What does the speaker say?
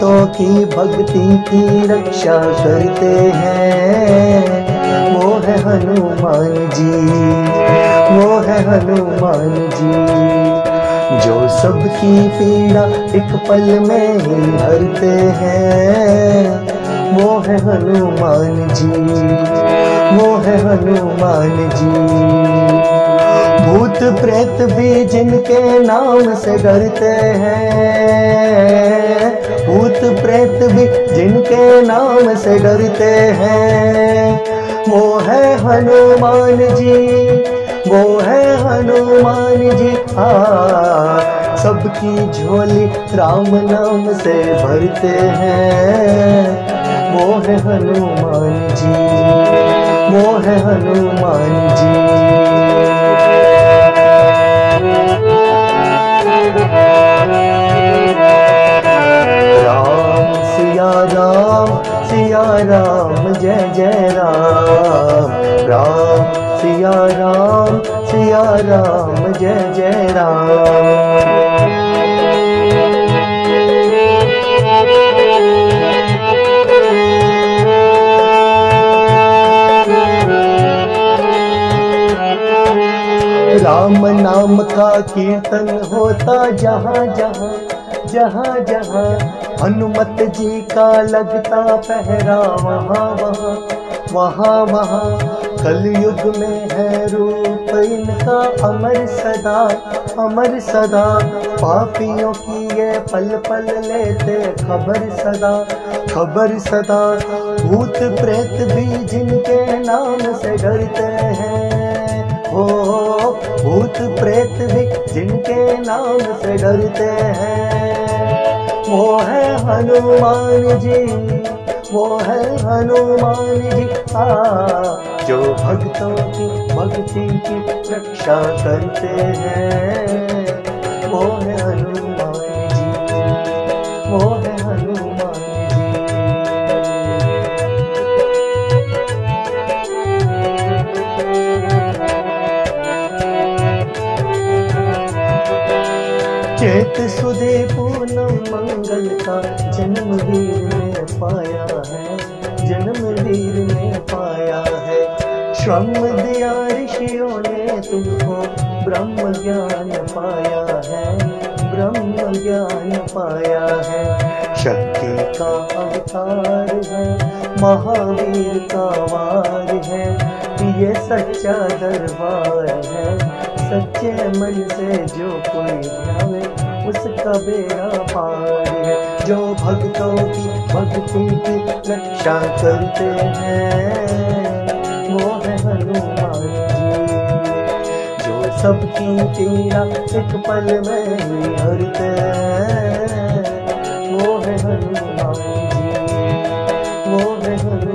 भक्ति की रक्षा करते हैं। वो है हनुमान जी, वो है हनुमान जी, जो सबकी पीड़ा एक पल में ही हरते हैं। वो है हनुमान जी, वो है हनुमान जी। भूत प्रेत भी जिनके नाम से डरते हैं। प्रेत भी जिनके नाम से डरते हैं। वो है हनुमान जी, वो है हनुमान जी। हाँ सबकी झोली राम नाम से भरते हैं। वो है हनुमान जी, वो है हनुमान जी। जय जय राम। राम, सिया राम सिया राम, जय जय राम। राम नाम का कीर्तन होता जहाँ जहाँ जहाँ जहाँ हनुमत जी का लगता पहरा वहाँ वहाँ वहाँ वहाँ कलयुग में है रूप इनका अमर सदा अमर सदा। पापियों की ये पल पल लेते खबर सदा खबर सदा। भूत प्रेत भी जिनके नाम से डरते हैं हो जिनके नाम से डरते हैं, वो है हनुमान जी, वो है हनुमान जी। आ जो भक्तों की, भक्ति की रक्षा करते हैं, वो है हनुमान चेत सुदे पूनम मंगल का जन्म वीर में पाया है। जन्म वीर में पाया है। श्रम दिया ऋषियों ने तुमको ब्रह्म ज्ञान पाया है। ब्रह्म ज्ञान पाया है। शक्ति का अवतार है। महावीर का वार है, ये सच्चा दरबार है। सच्चे मन से जो कोई ध्यावे उसका बेड़ा पार है। जो भक्तों की भक्ति की रक्षा करते हैं, वो है हनुमान जी। जो सबकी पीड़ा एक पल में हरते हैं, वो है हनुमान जी वो है हनुमान